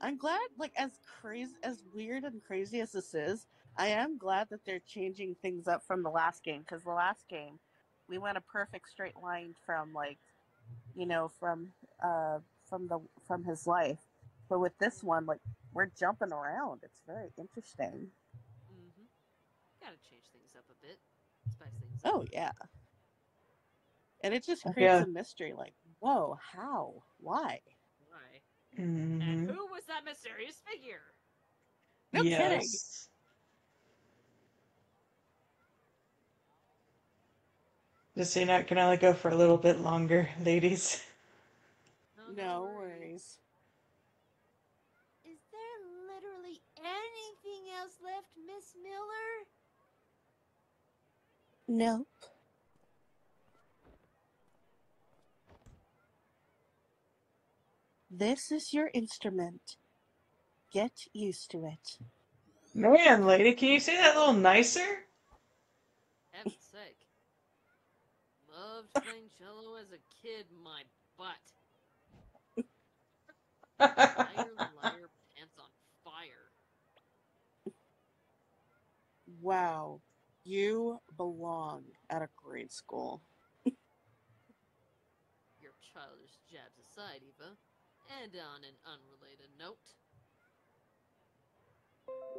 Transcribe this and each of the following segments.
I'm glad, like as crazy, as weird and crazy as this is, I am glad that they're changing things up from the last game because the last game we went a perfect straight line from like, you know, from uh from the from his life, but with this one, like we're jumping around. It's very interesting. Mm-hmm. Gotta change things up a bit, spice things up. Oh yeah, and it just creates Yeah. a mystery. Like, whoa, how, why? Why? Mhm. And who was that mysterious figure? No kidding. Just so you're not gonna let go for a little bit longer, ladies. No worries. Is there literally anything else left, Miss Miller? Nope. This is your instrument. Get used to it. Man, lady, can you say that a little nicer? Heaven's sake. Loved playing cello as a kid, my butt. Liar, liar, pants on fire. Wow, you belong at a grade school. Your childish jabs aside, Eva. And on an unrelated note.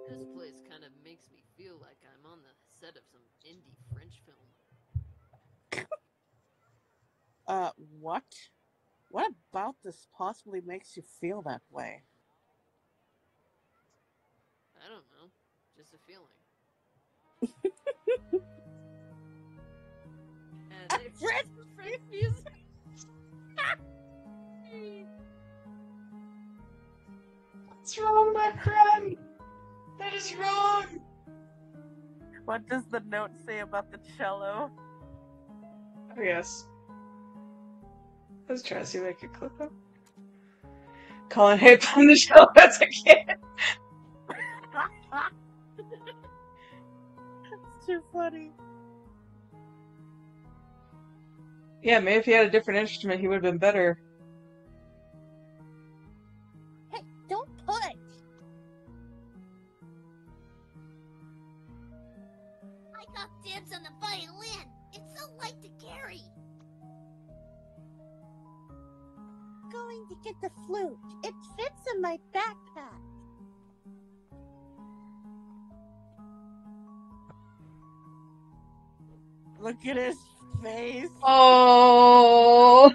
This place kind of makes me feel like I'm on the set of some indie French film. Uh, what? What about this possibly makes you feel that way? I don't know. Just a feeling. and it's French French music. What's wrong, my friend? That is wrong. What does the note say about the cello? Oh yes. Let's try to see if I can click up. Colin Hay on the show as a kid. It's too funny. Yeah, maybe if he had a different instrument, he would have been better. Dibs on the violin. It's so light to carry. Going to get the flute. It fits in my backpack. Look at his face. Oh.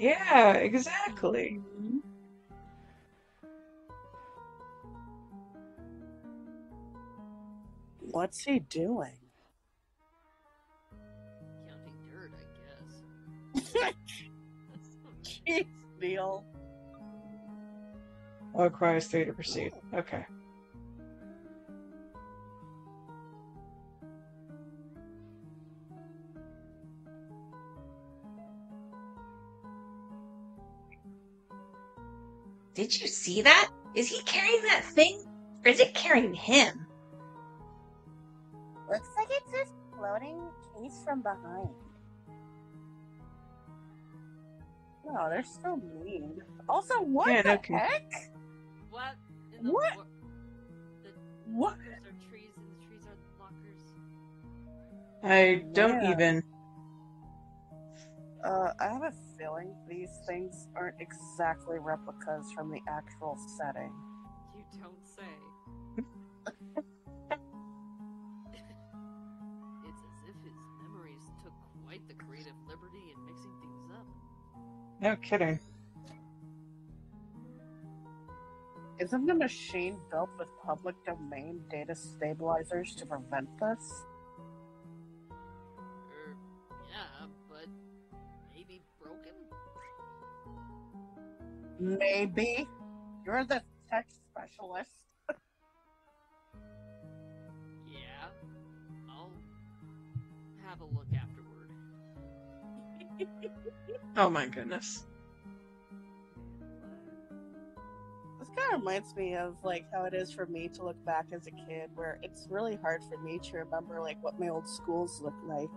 Yeah, exactly. Mm-hmm. What's he doing? Counting dirt, I guess. Jeez, Neil. Oh, requires three to proceed. Okay. Did you see that? Is he carrying that thing? Or is it carrying him? Looks like it's just floating case from behind. No, they're so mean. Also, what Yeah, the no kidding. heck? What? In the What? wor- The What? lockers are trees and the trees are lockers. I don't Yeah. even. Uh, I have a feeling these things aren't exactly replicas from the actual setting. You don't say. it's as if his memories took quite the creative liberty in mixing things up. No kidding. Isn't the machine built with public domain data stabilizers to prevent this? Maybe. You're the tech specialist. Yeah. I'll have a look afterward. Oh my goodness. This kind of reminds me of like how it is for me to look back as a kid, where it's really hard for me to remember like what my old schools looked like.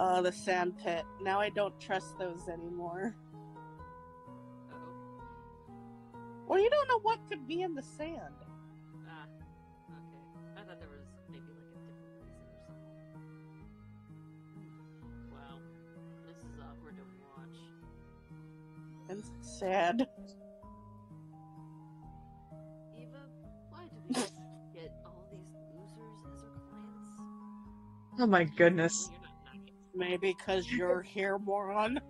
Oh, the sand pit. Now I don't trust those anymore. Oh. Well, you don't know what could be in the sand. Ah. Okay. I thought there was maybe like a different reason or something. Wow. This is awkward to watch. And sad. Eva, why do we get all these losers as our clients? Oh my goodness. Maybe because you're here, moron.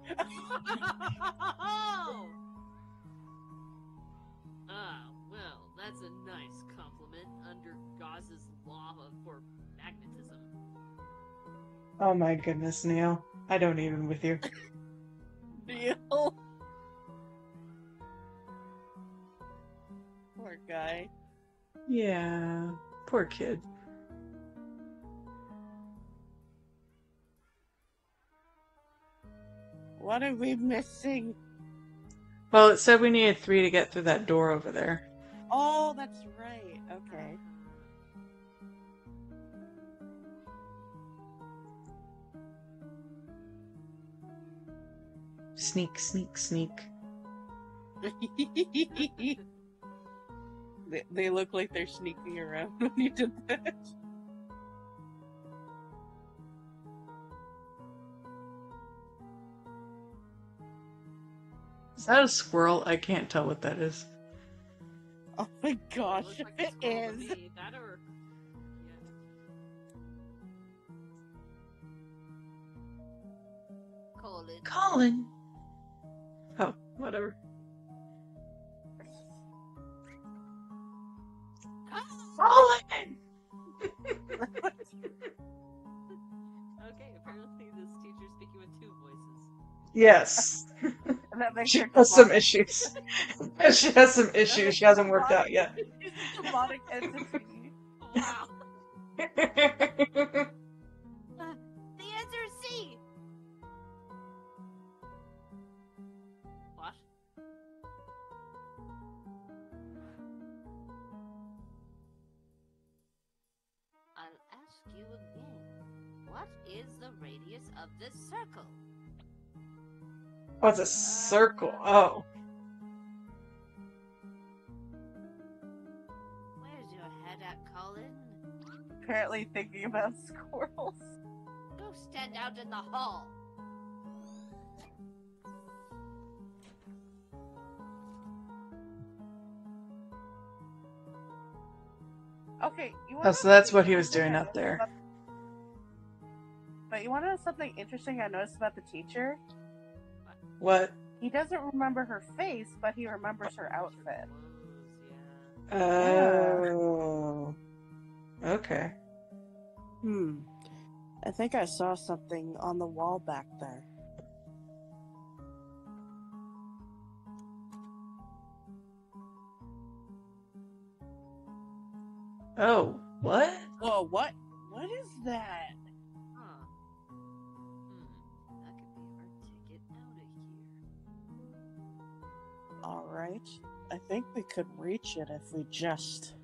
Ah, well, that's a nice compliment under Gauss's law for magnetism. Oh my goodness, Neil. I don't even with you. Deal. Poor guy. Yeah. Poor kid. What are we missing? Well, it said we needed three to get through that door over there. Oh, that's right. Okay. Sneak, sneak, sneak. they, they look like they're sneaking around when you did that. Is that a squirrel? I can't tell what that is. Oh my gosh, looks like a it squirrel to is. me. That or yeah. Colin. Colin. Oh, whatever. Colin. Okay, apparently this teacher's speaking with two voices. Yes. And that makes She her has some issues. she has some issues. She hasn't worked out yet. Demonic entity. Wow. The answer is C. What? I'll ask you again. What is the radius of this circle? Oh, it's a circle. Oh. Where's your head at, Colin? Apparently thinking about squirrels. Go stand out in the hall. Okay, you Oh, so that's what he was doing I up there. But you want to know something interesting I noticed about the teacher? What? He doesn't remember her face, but he remembers her outfit. Clothes, yeah. Oh. Okay. Hmm. I think I saw something on the wall back there. Oh, what? Whoa, what? What is that? All right. I think we could reach it if we just